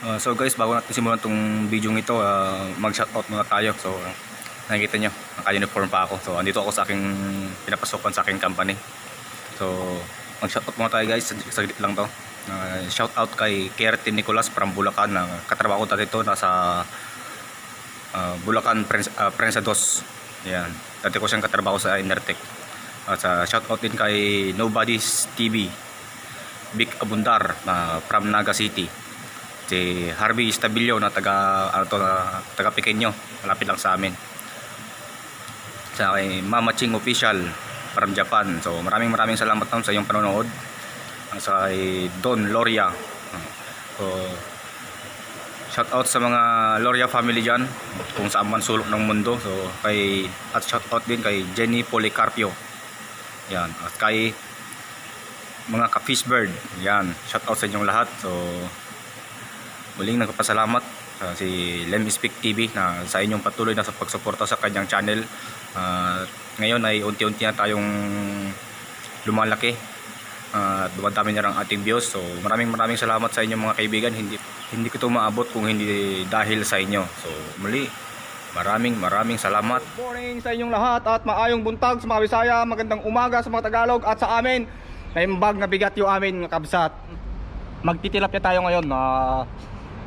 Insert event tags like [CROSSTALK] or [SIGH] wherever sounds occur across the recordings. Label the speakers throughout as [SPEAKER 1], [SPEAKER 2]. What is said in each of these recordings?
[SPEAKER 1] Uh, so guys, bago natin simulan tong video ito, uh, mag-shoutout muna tayo. So nakikita nyo, naka-uniform pa ako. So andito ako sa aking pinapasokan sa aking company. So mag-shoutout muna tayo guys, saglit lang to. Uh, shoutout kay Kertin Nicolas from Bulacan. Uh, katrabaho ko dito, nasa uh, Bulacan Prensa, uh, Prensa 2. Yan. Dati ko siyang katrabaho sa Inertec. At uh, shoutout din kay Nobody's TV. Big Abundar uh, from Naga City si Harvey Stabilio na taga ano to na taga Pequeño. Malapit lang sa amin. Sa kay Mama Ching official from Japan. So maraming maraming salamat naman sa iyong panonood. Sa kay Don Loria. So shout out sa mga Loria family diyan kung saan man sulok ng mundo. So kay at shout out din kay Jenny Policarpio. Yan. At kay mga ka-fishbird. Yan. Shout out sa inyong lahat. So muling nagpapasalamat uh, si Lem Speak TV na sa inyong patuloy na sa pagsuporta sa kanyang channel. Uh, ngayon ay unti-unti na tayong lumalaki at uh, dumadami na ang ating views. So maraming maraming salamat sa inyong mga kaibigan. Hindi hindi ko ito maabot kung hindi dahil sa inyo. So muli maraming maraming salamat.
[SPEAKER 2] Good morning sa inyong lahat at maayong buntag sa mga Bisaya magandang umaga sa mga Tagalog at sa amin. Na imbag na bigat yung amin kabsat. Magtitilapya tayo ngayon uh,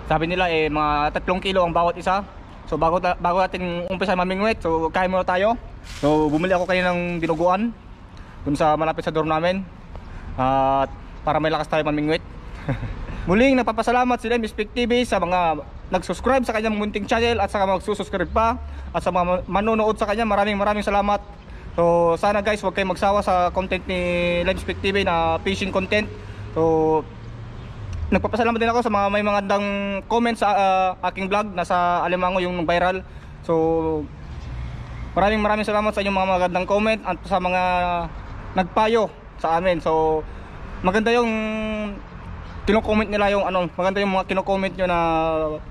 [SPEAKER 2] sabi nila eh mga 3 kilo ang bawat isa. So bago, bago natin umpisa mamingwit so kain muna tayo. So bumili ako kayo ng dinuguan dun sa malapit sa dorm namin. At uh, para may lakas tayo mamingwit. [LAUGHS] Muling napapasalamat si Lem Speak TV sa mga nag-subscribe sa kanyang munting channel at sa mga magsusubscribe pa at sa mga manonood sa kanya. Maraming maraming salamat. So sana guys huwag kayong magsawa sa content ni Lem Speak TV na fishing content. So nagpapasalamat din ako sa mga may mga dang comments sa uh, aking vlog nasa Alimango yung viral. So maraming maraming salamat sa inyong mga magandang comment at sa mga nagpayo sa amin. So maganda yung kino-comment nila yung ano maganda yung mga kino-comment nyo na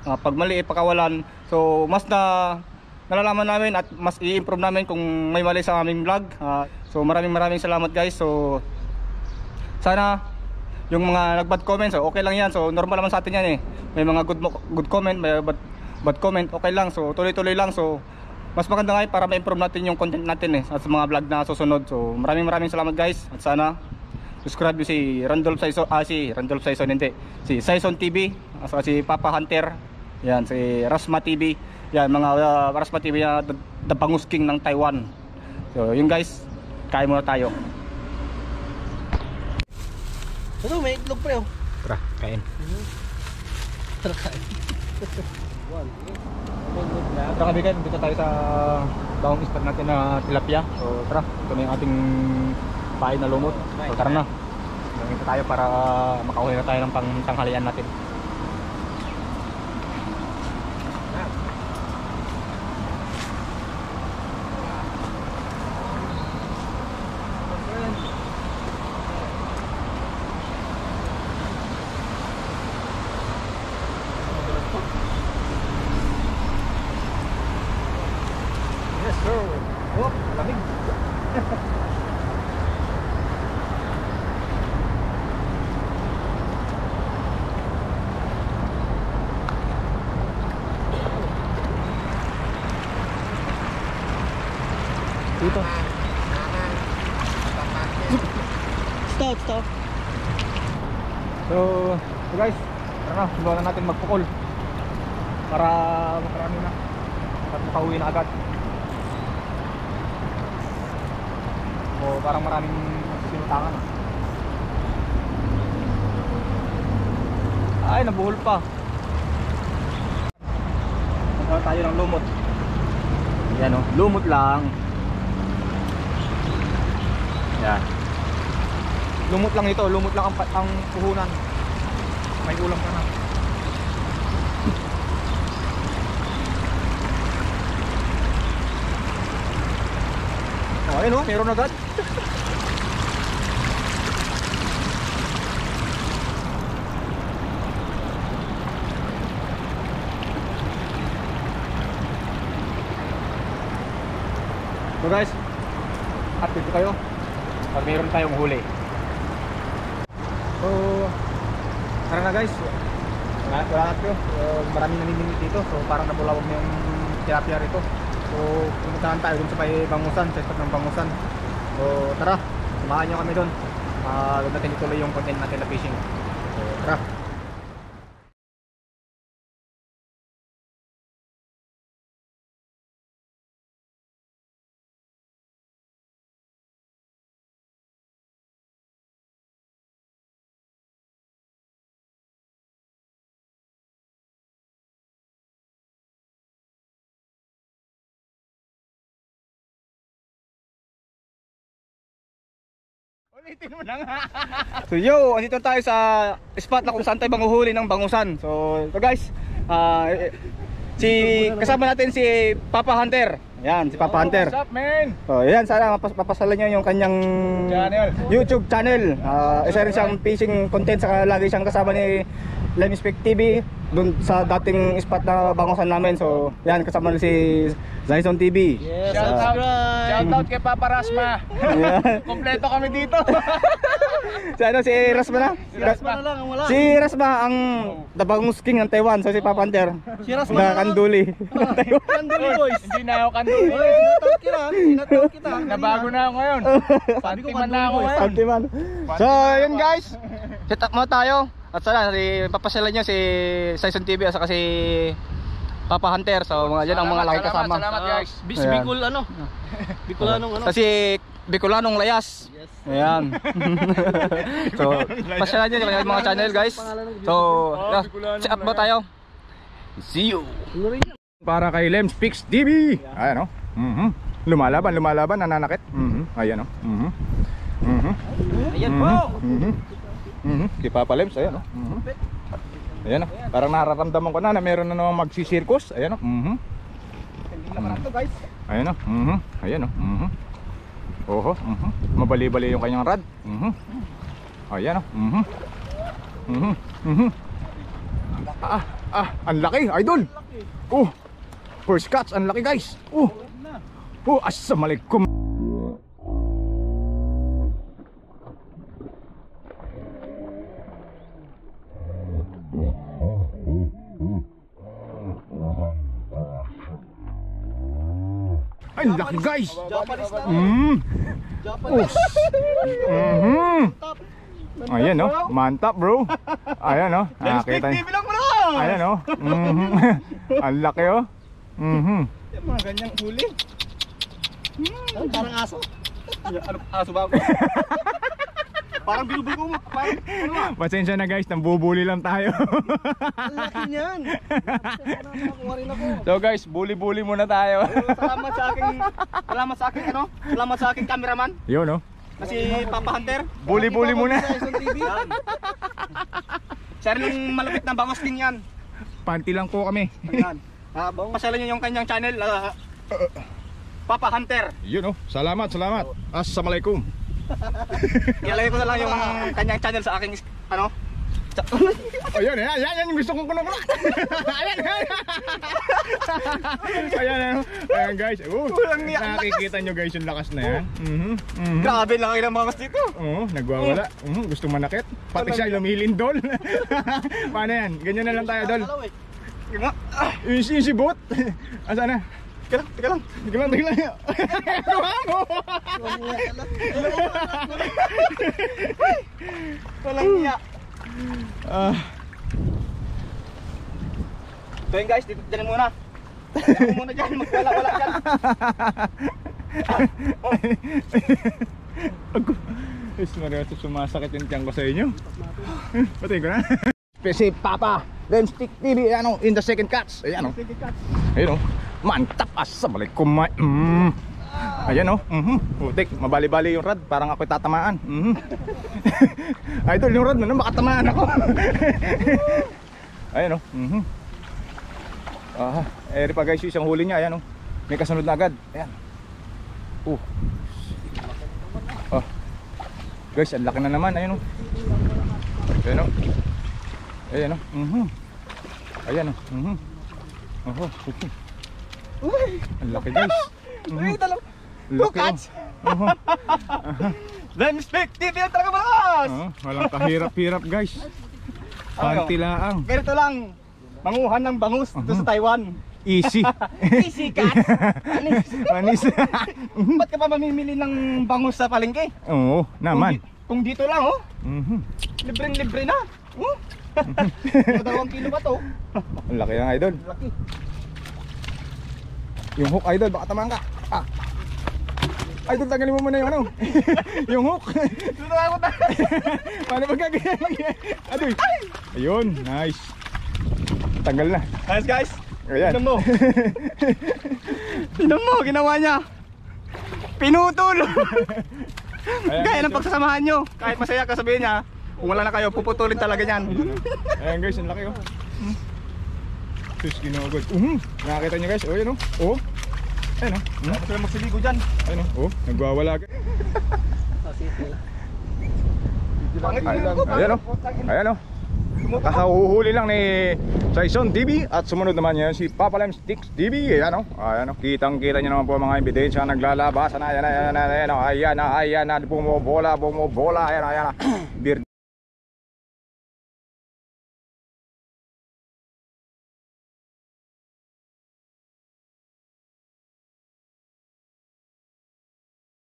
[SPEAKER 2] uh, pag mali ipakawalan so mas na nalalaman namin at mas i-improve namin kung may mali sa aming vlog. Uh, so maraming maraming salamat guys. So sana yung mga nag-bad comments, so okay lang yan. So normal naman sa atin yan eh. May mga good good comment, may bad, bad comment, okay lang. So tuloy-tuloy lang. So mas maganda nga para ma-improve natin yung content natin eh sa mga vlog na susunod. So maraming maraming salamat guys. At sana subscribe nyo si Randolph Saison, ah si Randolph Saison hindi. Si Saison TV, at si Papa Hunter. Yan, si Rasma TV. Yan, mga uh, Rasma TV na the, the Bangus King ng Taiwan. So yun guys, kain muna tayo.
[SPEAKER 3] Ano, may itlog pre oh.
[SPEAKER 1] Tara, kain.
[SPEAKER 3] Tara kain. [LAUGHS]
[SPEAKER 2] Tara kabigan, dito tayo sa bawang ispat natin na tilapia. So tara, ito na yung ating pain na lumot. So tara na. Dito tayo para makauwi na tayo ng pang tanghalian natin. Dito.
[SPEAKER 3] Stop, stop.
[SPEAKER 2] So, so guys, tara na, subukan na natin magpukol. Para makarami na. At makauwi na agad. So, parang maraming sinutangan. Ay, nabuhol pa. Magkawa tayo ng lumot. Yan o, lumot lang. Yan. Lumot lang ito, lumot lang ang, ang puhunan. May ulam ka na. Oh, ayun oh, meron agad. So guys, update ko kayo pag mayroon tayong huli. So, tara na guys. Wala, wala na. So, maraming naniningit dito. So parang nabulawag na yung tilapia rito. So pumuntahan tayo dun sa bangusan, sa spot ng bangusan. So tara, samahan nyo kami dun. Ah, doon natin ituloy yung content natin na fishing. So tara. Ulitin mo na nga. [LAUGHS] so yo, andito tayo sa spot na kung saan tayo manguhuli ng bangusan. So, ito guys, eh, si kasama natin si Papa Hunter. Yan, si Papa Hunter.
[SPEAKER 1] What's up, man?
[SPEAKER 2] So, yan, sana mapas papasalan niyo yung kanyang
[SPEAKER 1] Channel.
[SPEAKER 2] YouTube channel. Ah, isa rin siyang fishing content saka lagi siyang kasama ni Lime Spec TV dun sa dating spot na bangusan namin. So, yan kasama rin si Zyson TV.
[SPEAKER 3] Yes,
[SPEAKER 1] Shout out, shout out kay Papa Rasma. [LAUGHS] Kompleto kami dito. [LAUGHS]
[SPEAKER 2] si ano, si Rasma na?
[SPEAKER 3] Si Rasma na lang ang wala.
[SPEAKER 2] Si Rasma ang the Bangus King ng Taiwan. So si Papa Hunter.
[SPEAKER 3] Si Rasma
[SPEAKER 2] na
[SPEAKER 3] na.
[SPEAKER 2] Kanduli. [LAUGHS]
[SPEAKER 3] Kanduli boys.
[SPEAKER 1] Hindi na ako kanduli.
[SPEAKER 3] Oy, sinatawag kita. Sinatawag kita.
[SPEAKER 1] Nabago na ako ngayon. Pantiman na ako ngayon.
[SPEAKER 2] Santiman. So, yun guys. Set up mo tayo. At sana, si, papasyalan nyo si Saison TV at saka si Papa Hunter. So, mga dyan ang mga laki kasama.
[SPEAKER 1] Salamat, guys.
[SPEAKER 3] Bis
[SPEAKER 2] Ayan.
[SPEAKER 3] Bicol ano? [LAUGHS] Bicolanong ano?
[SPEAKER 2] Kasi Bicolanong Layas.
[SPEAKER 3] Yes.
[SPEAKER 2] Ayan. [LAUGHS] so, pasyalan nyo yung mga channel guys. So, yeah, set up mo tayo. See you.
[SPEAKER 3] Rin
[SPEAKER 4] para kay Lems Pix TV. Ayan oh. Mhm. Lumalaban, lumalaban, nananakit. Mhm. Ayan oh. Mhm. Mhm.
[SPEAKER 3] Ayan
[SPEAKER 4] Mhm.
[SPEAKER 3] po.
[SPEAKER 4] Mhm. Mhm. Di Papa Lems, ayan oh. Mhm. Ayan oh. Parang nararamdaman ko na na meron na namang magsisirkus. Ayan oh. Mhm.
[SPEAKER 2] guys.
[SPEAKER 4] Ayan oh. Mhm. Ayan oh. Mhm. Oho. Mhm. Mabali-bali yung kanyang rad. Mhm. Ayan oh. Mhm. Ah, ah, ang laki, idol. Oh. First catch, ang laki guys. Oh. Oh, assalamualaikum. Ay, laki guys.
[SPEAKER 3] Japanese na.
[SPEAKER 4] Mm.
[SPEAKER 3] Japanese.
[SPEAKER 4] Mhm.
[SPEAKER 3] Top.
[SPEAKER 4] Ayan oh, mantap bro. Ayan oh, nakita niyo.
[SPEAKER 2] Lang na.
[SPEAKER 4] Ayan oh. Mhm. [LAUGHS] Ang laki oh. Mhm.
[SPEAKER 2] Yung mga ganyang huli.
[SPEAKER 3] Ay, Parang aso.
[SPEAKER 2] Ano, [LAUGHS] aso ba ako? [LAUGHS] parang binubugo mo. Parang, ano ah?
[SPEAKER 4] Pasensya na guys, nambubuli lang tayo.
[SPEAKER 3] Ang laki niyan.
[SPEAKER 4] So guys, bully-bully muna tayo.
[SPEAKER 2] Salamat sa aking, salamat sa aking ano, salamat sa aking cameraman.
[SPEAKER 4] Yun oh.
[SPEAKER 2] Na si Papa Hunter.
[SPEAKER 4] Bully-bully muna.
[SPEAKER 2] Rin yung malapit na bangos king yan.
[SPEAKER 4] Panty lang po kami.
[SPEAKER 2] Ayan. Uh, pasyalan niyo yung kanyang channel. ah, Papa Hunter.
[SPEAKER 4] Yun oh. Salamat, salamat. Assalamualaikum. [LAUGHS]
[SPEAKER 2] Ilalagay ko na lang yung kanyang channel sa aking ano. sa-
[SPEAKER 4] Ayan, ayan, ayan, gusto kong kuno ayan, ayan. ayan, ayan, [LAUGHS] [LAUGHS] ayan guys. Oh,
[SPEAKER 2] Walang niya, ang
[SPEAKER 4] nakikita nyo guys yung lakas na yan. Mhm, mhm.
[SPEAKER 2] Grabe laki ng bangos dito.
[SPEAKER 4] Oo, nagwawala. Mhm, gusto manakit. Pati siya lumilindol. Paano yan? Ganyan na lang tayo, Dol.
[SPEAKER 3] Eh.
[SPEAKER 4] Yung, yung si Bot. Asa na?
[SPEAKER 2] Teka lang, teka lang.
[SPEAKER 4] Tignan lang, tignan lang. Kuha mo.
[SPEAKER 2] Walang niya.
[SPEAKER 4] Ah,
[SPEAKER 2] So yun guys, dito dyan muna. Ako muna dyan, magwala-wala dyan.
[SPEAKER 4] Is Mario, sumasakit yung tiyan ko sa inyo. Patay ko na. Si Papa, Remstick TV, ano, in the second cuts. Ayan o.
[SPEAKER 2] Sige, cut.
[SPEAKER 4] Ayun o. Mantap, assalamualaikum. ma- Mm. Ayan o. Mhm. Putik, mabali-bali yung rad. Parang ako'y tatamaan. [LAUGHS] Mhm. Idol, yung rad mo, no, makatamaan ako. [LAUGHS] Ayan o. Mhm. Ah, eri pa guys isang huli niya. Ayan o. May kasunod na agad. Ayan. Uh. Oh. Guys, ang laki na naman. Ayan o. Ayan o. Ayan o. Mhm. Ayan o. Mhm. Oho. okay. [LAUGHS] Ang laki guys. [LAUGHS]
[SPEAKER 2] Uy, dalaw.
[SPEAKER 4] Ang
[SPEAKER 2] Two
[SPEAKER 4] oh. Oho. [LAUGHS]
[SPEAKER 2] Then Spec TV ang talaga bangos.
[SPEAKER 4] Oo, walang kahirap-hirap guys. [LAUGHS] Panty laang.
[SPEAKER 2] Ganito lang. Manguhan ng bangus dito sa Taiwan.
[SPEAKER 4] Easy.
[SPEAKER 2] Easy cut. Anis.
[SPEAKER 4] Manis.
[SPEAKER 2] Ba't ka pa mamimili ng bangus sa palengke?
[SPEAKER 4] Oo, naman.
[SPEAKER 2] Kung, di- kung dito lang oh,
[SPEAKER 4] Mhm.
[SPEAKER 2] libreng libre na. Oh. Dalawang kilo ba to?
[SPEAKER 4] Ang laki ng idol.
[SPEAKER 2] Laki.
[SPEAKER 4] Yung hook idol, baka tamaan ka. Ah. Idol, tanggalin mo muna yung ano. [LAUGHS] yung hook.
[SPEAKER 2] Dito na.
[SPEAKER 4] Paano ba gagawin? Adoy. Ayun, nice. Tanggal na.
[SPEAKER 2] Ayos guys.
[SPEAKER 4] Ayan.
[SPEAKER 2] Tignan mo. [LAUGHS] Tignan mo, ginawa niya. Pinutol. [LAUGHS]
[SPEAKER 4] Ayan,
[SPEAKER 2] Gaya ng pagsasamahan nyo. Kahit masaya ka sabihin niya, kung wala na kayo, puputulin talaga niyan.
[SPEAKER 4] Ayan guys, ang laki oh. Sus, ginugod. Mhm. Nakakita niyo guys, oh yun oh. Oh. Ayun oh. Hmm?
[SPEAKER 2] Gusto na magsiligo dyan.
[SPEAKER 4] Ayun oh. Oh, nagwawala ka.
[SPEAKER 2] Pangit
[SPEAKER 4] Ayan,
[SPEAKER 2] yun ko.
[SPEAKER 4] ayan, oh. Ayan oh. Lang ni Saison TV at sumunod naman yan si Papa Lem Sticks TV. Ayan oh. Ayan oh. Kitang kita niyo naman po mga ebidensya naglalabasan. Ayan, ayan, ayan, ayan, ayan, ayan, ayan, bumubola, bumubola. Ayan, ayan.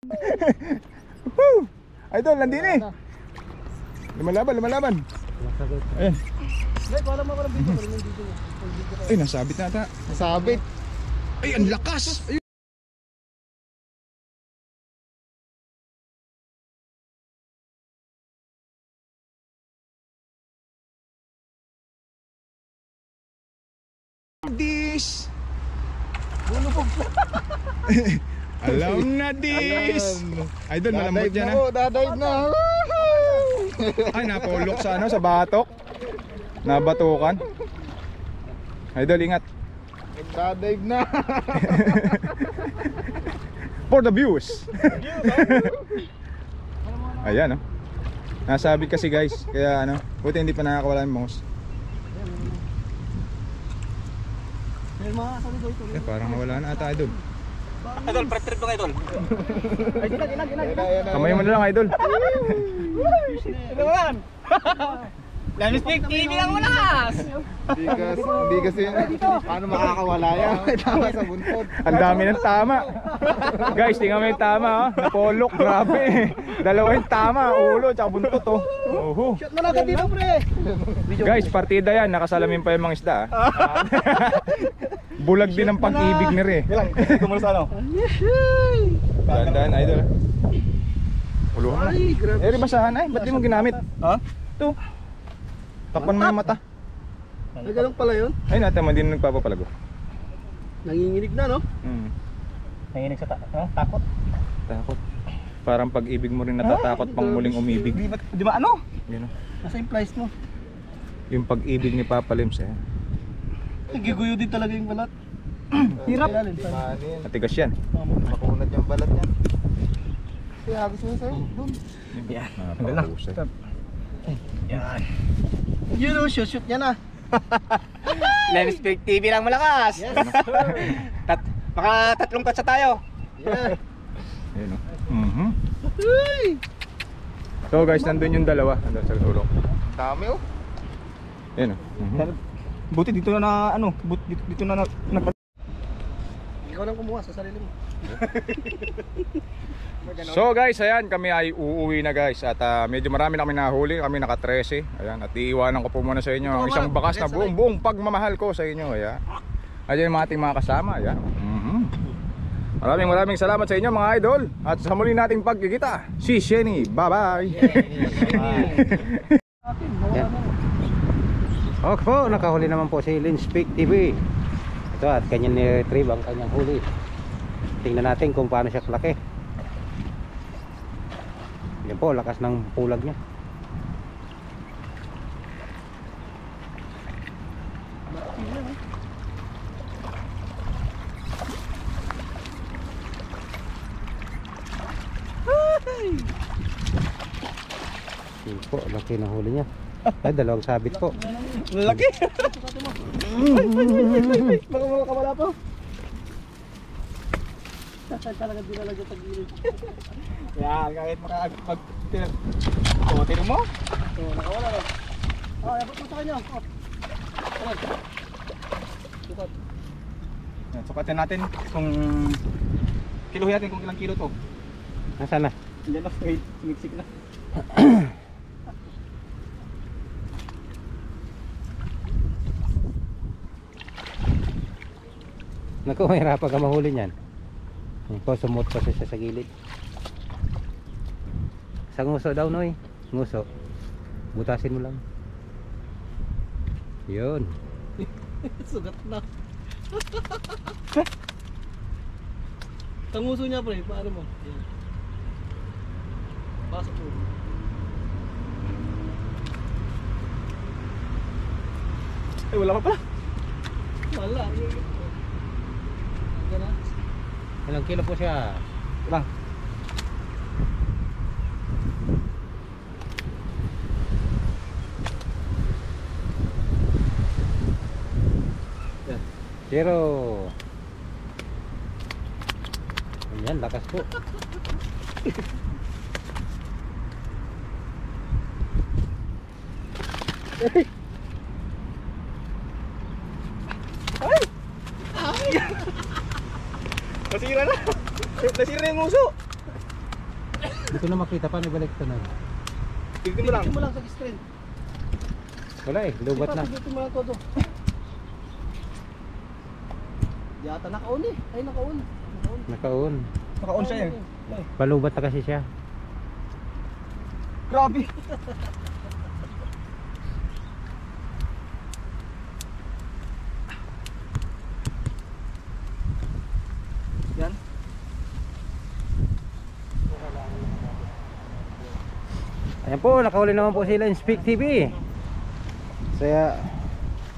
[SPEAKER 4] [LAUGHS] Woo! Idol, nandini eh. Lumalaban, lumalaban. Ayan. Ay, nasabit na ata.
[SPEAKER 3] Sabit.
[SPEAKER 4] Ay, ang lakas! Ay. This! [LAUGHS] Alam na this! Idol, malambot
[SPEAKER 3] Dadive
[SPEAKER 4] yan
[SPEAKER 3] na
[SPEAKER 4] ha.
[SPEAKER 3] po, dadive na.
[SPEAKER 4] Ay, napulok sa ano, sa batok. Nabatukan. Idol, ingat.
[SPEAKER 3] Dadive na. [LAUGHS]
[SPEAKER 4] For the views. [LAUGHS] Ayan, oh. Nasabit kasi guys, kaya ano, buti hindi pa nakakawala yung mouse. Eh, parang nawala na ata idol.
[SPEAKER 2] Idol, pre-trip lang idol. [LAUGHS]
[SPEAKER 4] Kamay mo na lang idol.
[SPEAKER 2] Ito mo yan. Lemon Stick TV lang.
[SPEAKER 3] Hindi kasi, hindi kasi, paano makakawala yan? [LAUGHS] Tama sa buntod.
[SPEAKER 4] Ang dami ng tama. Guys, tingnan mo yung tama, oh. Napolok, grabe. Dalawa yung tama, ulo, tsaka buntot, oh. Oho.
[SPEAKER 3] Shot mo na ka dito, pre.
[SPEAKER 4] Guys, partida yan. Nakasalamin pa yung mga isda. ah. [LAUGHS] Bulag din ang pag-ibig ni Re.
[SPEAKER 2] Ilang, ito mo sa ano.
[SPEAKER 4] Dahan-dahan, idol. Uluhan mo na.
[SPEAKER 3] Ay, grabe.
[SPEAKER 4] Eh, basahan ay. Ba't di mo ginamit?
[SPEAKER 2] Ha?
[SPEAKER 4] Ito. Takpan mo yung mata.
[SPEAKER 3] Ay, ganun pala yun.
[SPEAKER 4] Ay, natin mo din nagpapapalago.
[SPEAKER 3] Nanginginig na, no?
[SPEAKER 4] Hmm.
[SPEAKER 2] Nanginig sa ta ano? takot.
[SPEAKER 4] Takot. Parang pag-ibig mo rin natatakot pang muling umibig.
[SPEAKER 2] Di ba, di ba ano?
[SPEAKER 4] Yun.
[SPEAKER 3] Nasa implies mo.
[SPEAKER 4] Yung pag-ibig ni Papa Lims, eh.
[SPEAKER 3] Nagiguyo din talaga yung balat. [CLEARS THROAT]
[SPEAKER 2] Hirap.
[SPEAKER 4] Matigas yan.
[SPEAKER 3] Makunat yung balat niya. Kaya hagis mo sa'yo. Doon.
[SPEAKER 2] Yan.
[SPEAKER 4] Napakahusay.
[SPEAKER 2] Yan.
[SPEAKER 3] Yun o, shoot shoot niya na. [LAUGHS]
[SPEAKER 2] Lemon Stick TV lang malakas.
[SPEAKER 3] Yes.
[SPEAKER 2] Tat maka tatlong katsa tayo.
[SPEAKER 3] Yeah.
[SPEAKER 4] Ayun, oh. Mhm.
[SPEAKER 3] Uy!
[SPEAKER 4] So guys, nandun yung dalawa. Nandun sa sulok.
[SPEAKER 3] Dami oh.
[SPEAKER 4] Ayun, oh. Mhm.
[SPEAKER 2] Buti dito na, na ano, buti dito, dito na, na nag
[SPEAKER 3] Ikaw lang kumuha sa sarili mo. [LAUGHS]
[SPEAKER 4] So guys, ayan kami ay uuwi na guys at ah, medyo marami na kami nahuli, kami naka 13. Ayan, at iiwanan ko po muna sa inyo ang isang bakas na buong buong pagmamahal ko sa inyo, ayan. Ayan mga ating mga kasama, ayan. Mhm. Maraming maraming salamat sa inyo mga idol at sa muli nating pagkikita. Si Shenny, bye-bye. [LAUGHS]
[SPEAKER 5] Okay po, nakahuli naman po si Linspeak TV. Ito at kanyang ni-retrieve ang kanyang huli. Tingnan natin kung paano siya kalaki. Yan po, lakas ng pulag niya. Yan po, laki ng huli niya. Ay, dalawang sabit po.
[SPEAKER 2] Laki. Baka mga kamala pa.
[SPEAKER 3] Talaga din talaga tagilid.
[SPEAKER 2] Yan, kahit maka mag tin- O, tinan mo?
[SPEAKER 3] So, nakawala rin. Oh, Abot mo sa kanya. Oh. Sukat.
[SPEAKER 2] Yan, sukatin natin kung kiluhin natin kung ilang kilo to.
[SPEAKER 5] Nasaan na?
[SPEAKER 2] Hindi na, wait, sumiksik na. [CLEARS THROAT]
[SPEAKER 5] Naku, [LAUGHS] mahirapan ka mahuli niyan. Ikaw, sumot pa siya sa gilid. Sa nguso daw, Noy. Nguso. Butasin mo lang. Yun. [LAUGHS]
[SPEAKER 3] Sugat na. [LAUGHS] Tanguso niya pre, paano mo? Pasok mo.
[SPEAKER 2] Eh, wala pa pala.
[SPEAKER 3] Wala. Hanggang na.
[SPEAKER 5] Ilang kilo po siya?
[SPEAKER 2] Lang.
[SPEAKER 5] Zero. Ayan, lakas po. [LAUGHS]
[SPEAKER 2] Nasira yung uso.
[SPEAKER 5] Hindi ko na makita pa, may balik ito na.
[SPEAKER 2] Tignan mo lang.
[SPEAKER 3] Tingnan mo lang sa screen.
[SPEAKER 5] Wala eh, lubat na.
[SPEAKER 3] Dito mo lang todo. Yata nakaon eh. Ay nakaon. Nakaon.
[SPEAKER 5] Nakaon.
[SPEAKER 2] Naka-on siya eh.
[SPEAKER 5] Palubat na kasi siya.
[SPEAKER 2] Grabe. [LAUGHS] Yan.
[SPEAKER 5] Ayan po, nakahuli naman po sila in Speak TV. Kaya,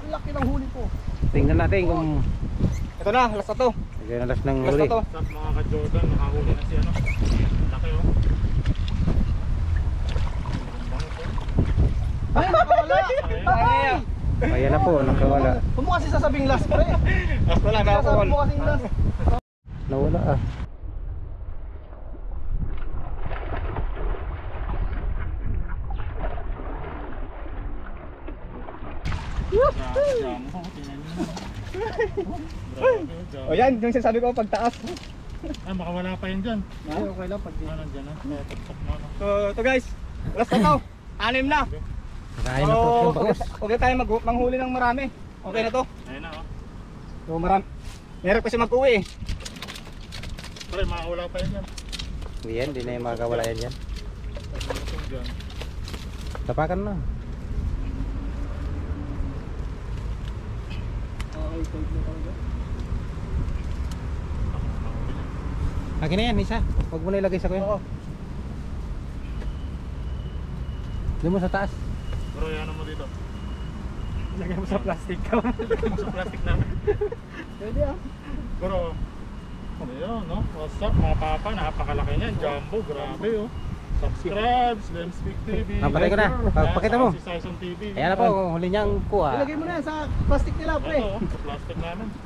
[SPEAKER 3] laki ng huli po.
[SPEAKER 5] tingnan natin kung
[SPEAKER 2] Ito na, last na to.
[SPEAKER 5] Lagyan na last ng
[SPEAKER 2] Last
[SPEAKER 5] huli.
[SPEAKER 2] na to.
[SPEAKER 4] Sa mga ka-Jordan, nakahuli na si ano. Laki oh.
[SPEAKER 3] Ay, nakawala. Ay!
[SPEAKER 5] Na po, nakawala.
[SPEAKER 3] Huwag mo kasi sasabing last pre.
[SPEAKER 2] Last na lang,
[SPEAKER 3] Sasabi mo kasing last.
[SPEAKER 5] Nawala ah.
[SPEAKER 4] Jamo, tingnan nyo. Grabe,
[SPEAKER 2] O yan, yung sinasabi ko pagtaas.
[SPEAKER 4] Ah, makawala pa yun dyan.
[SPEAKER 3] Ay, okay lang pag
[SPEAKER 4] Ah, nandyan na. Tuktok na.
[SPEAKER 2] So, ito guys. Last na to. Anim na.
[SPEAKER 5] Nakain na po
[SPEAKER 2] So,
[SPEAKER 5] yung
[SPEAKER 2] huwag
[SPEAKER 5] bagus.
[SPEAKER 2] huwag na tayo mag- manghuli ng marami. Okay na to.
[SPEAKER 4] Ayun na oh.
[SPEAKER 2] So, marami. Meron kasi mag-uwi eh.
[SPEAKER 4] Pre, makawala pa yun dyan.
[SPEAKER 5] Yan, di na yung makakawala yan dyan. Tapakan na.
[SPEAKER 3] Okay, thank you. Tangga.
[SPEAKER 5] Akin na yan, isa. Huwag mo na ilagay sa kuya.
[SPEAKER 2] Oo.
[SPEAKER 5] Doon mo sa taas.
[SPEAKER 4] Bro, yan mo dito.
[SPEAKER 2] Lagyan mo sa plastic [LAUGHS] ka.
[SPEAKER 4] Sa plastic namin.
[SPEAKER 3] Pwede ah.
[SPEAKER 4] Bro, ayun, no? What's up mga papa? Napakalaki niyan. Jumbo, grabe oh. Subscribe, Slim Speak TV.
[SPEAKER 5] Ah, patay ko na. Pa- pakita mo.
[SPEAKER 4] Si Sison TV.
[SPEAKER 5] Ayan na po, huli niyang kuha.
[SPEAKER 3] Ilagay mo na yan sa plastic nila pre.
[SPEAKER 4] Ito, oh, sa plastic namin. [LAUGHS]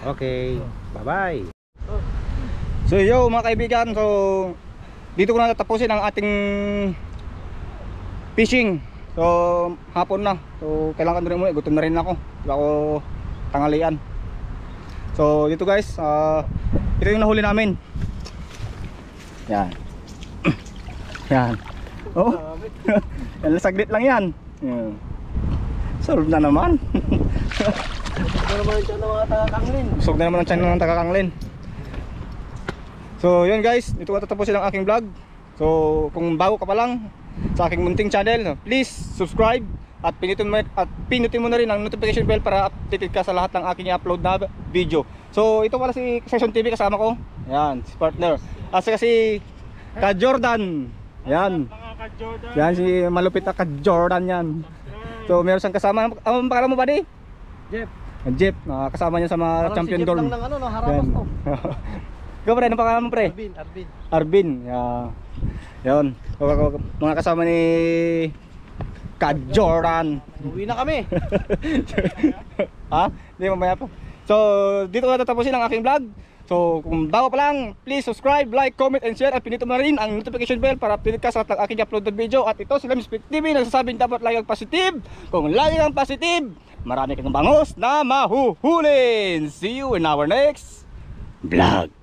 [SPEAKER 5] Okay, bye-bye.
[SPEAKER 2] So yo mga kaibigan, so dito ko na tatapusin ang ating fishing. So hapon na. So kailangan ko rin umuwi, gutom na rin ako. Wala ako tanghalian. So dito guys, ah, ito yung nahuli namin. Yan. [CLEARS THROAT] yan. Oh. [LAUGHS] yan saglit lang yan. Yan. Solve na naman. [LAUGHS]
[SPEAKER 3] Ito naman yung ng mga taga-kanglin.
[SPEAKER 2] Busog na naman ang channel ng taga-kanglin. So yun guys, dito ko tatapusin ang aking vlog. So kung bago ka pa lang sa aking munting channel, please subscribe at pinutin mo, at pinutin mo na rin ang notification bell para updated ka sa lahat ng aking i-upload na video. So ito pala si Session TV kasama ko. Yan, si partner. At saka si Ka Jordan. Yan.
[SPEAKER 4] Mga ka-Jordan.
[SPEAKER 2] Yan si malupit na Ka Jordan yan. So meron siyang kasama. Ang pangalan mo ba di?
[SPEAKER 3] Jeff.
[SPEAKER 2] Jeep, ah, kasama niya sa mga
[SPEAKER 3] Parang
[SPEAKER 2] champion
[SPEAKER 3] si Jeff
[SPEAKER 2] dorm.
[SPEAKER 3] lang ng ano, no, harapas to. [LAUGHS]
[SPEAKER 2] Ikaw pre, anong pangalan mo pre?
[SPEAKER 3] Arvin, Arvin.
[SPEAKER 2] Arvin. Yeah. Yun. Mga kasama ni Ka Jordan.
[SPEAKER 3] Uwi na kami. [LAUGHS]
[SPEAKER 2] ha? Hindi mamaya pa. So, dito ko tatapusin ang aking vlog. So kung bago pa lang, please subscribe, like, comment, and share at pinito mo na rin ang notification bell para update ka sa lahat ng aking uploaded video. At ito sila Miss TV nagsasabing dapat lagi ang positive. Kung lagi kang positive, marami kang bangos na mahuhulin. See you in our next vlog.